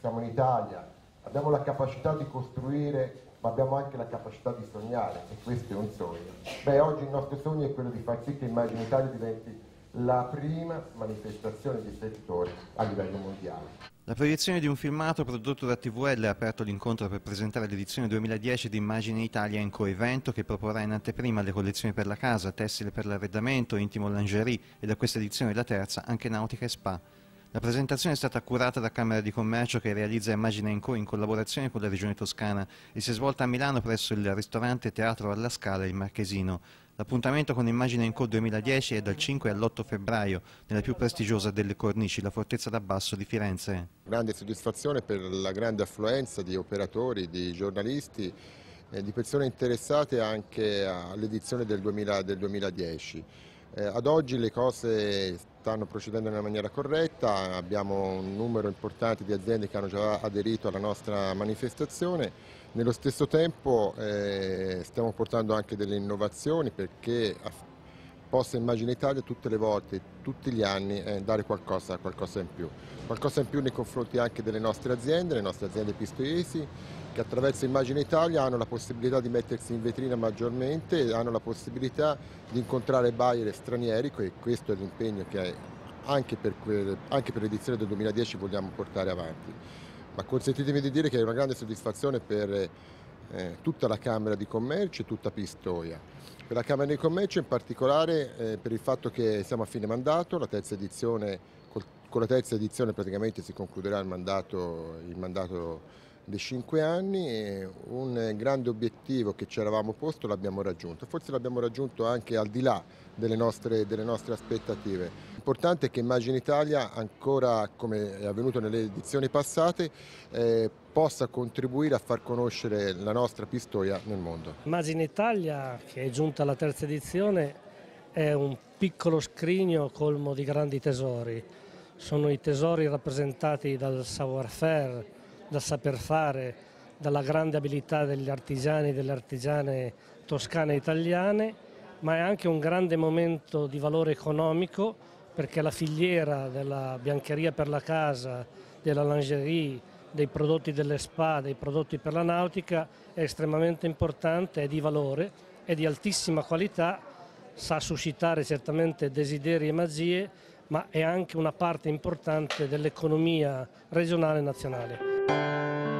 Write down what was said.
siamo in Italia, abbiamo la capacità di costruire ma abbiamo anche la capacità di sognare e questo è un sogno. Beh, oggi il nostro sogno è quello di far sì che Immagine Italia diventi la prima manifestazione di settore a livello mondiale. La proiezione di un filmato prodotto da TVL ha aperto l'incontro per presentare l'edizione 2010 di Immagine Italia in coevento che proporrà in anteprima le collezioni per la casa, tessile per l'arredamento, intimo lingerie e da questa edizione la terza anche nautica e spa. La presentazione è stata curata da Camera di Commercio che realizza Immagine Co in collaborazione con la Regione Toscana e si è svolta a Milano presso il ristorante Teatro alla Scala Il Marchesino. L'appuntamento con Immagine Co 2010 è dal 5 all'8 febbraio nella più prestigiosa delle cornici, la Fortezza d'Abbasso di Firenze. Grande soddisfazione per la grande affluenza di operatori, di giornalisti e di persone interessate anche all'edizione del, del 2010. Eh, ad oggi le cose stanno procedendo nella maniera corretta, abbiamo un numero importante di aziende che hanno già aderito alla nostra manifestazione, nello stesso tempo eh, stiamo portando anche delle innovazioni perché possa Immagine Italia tutte le volte, tutti gli anni eh, dare qualcosa, qualcosa in più, qualcosa in più nei confronti anche delle nostre aziende, le nostre aziende pistoiesi che attraverso Immagine Italia hanno la possibilità di mettersi in vetrina maggiormente hanno la possibilità di incontrare buyer stranieri e questo è l'impegno che anche per, anche per l'edizione del 2010 vogliamo portare avanti. Ma consentitemi di dire che è una grande soddisfazione per eh, tutta la Camera di Commercio e tutta Pistoia. Per la Camera di Commercio in particolare eh, per il fatto che siamo a fine mandato, la terza edizione, con la terza edizione praticamente si concluderà il mandato, il mandato dei cinque anni un grande obiettivo che ci eravamo posto l'abbiamo raggiunto, forse l'abbiamo raggiunto anche al di là delle nostre, delle nostre aspettative. L'importante è che Immagine Italia, ancora come è avvenuto nelle edizioni passate, eh, possa contribuire a far conoscere la nostra Pistoia nel mondo. Immagine Italia, che è giunta alla terza edizione, è un piccolo scrigno colmo di grandi tesori. Sono i tesori rappresentati dal savoir-faire, dal saper fare, dalla grande abilità degli artigiani e delle artigiane toscane e italiane, ma è anche un grande momento di valore economico perché la filiera della biancheria per la casa, della lingerie, dei prodotti delle spa, dei prodotti per la nautica è estremamente importante, è di valore, è di altissima qualità, sa suscitare certamente desideri e magie, ma è anche una parte importante dell'economia regionale e nazionale.